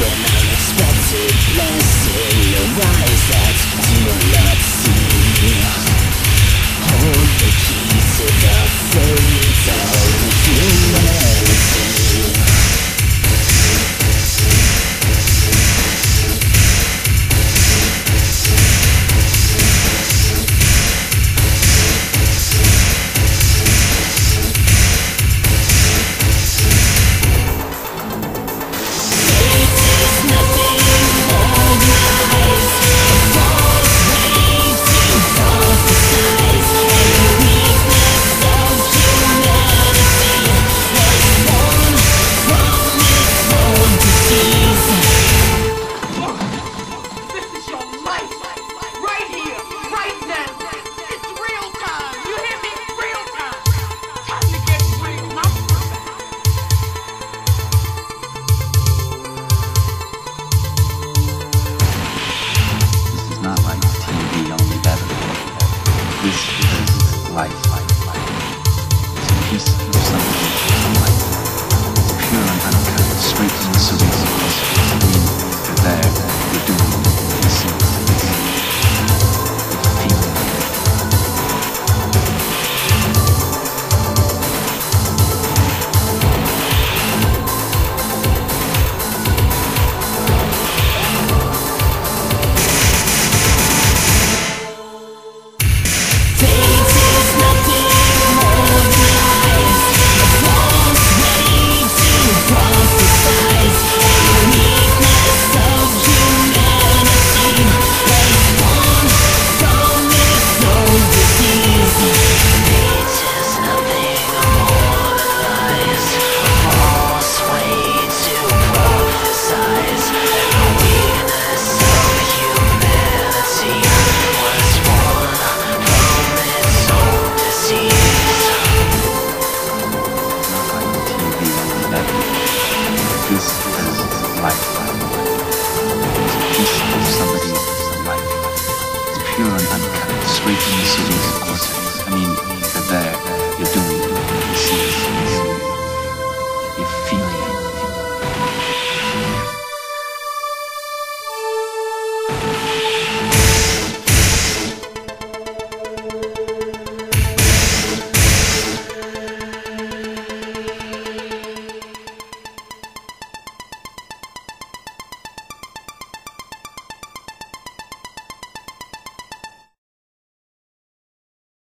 An unexpected blessing arrives that you love is his life. It's a piece of something from life. It's pure and uncut, straight from the cerebral.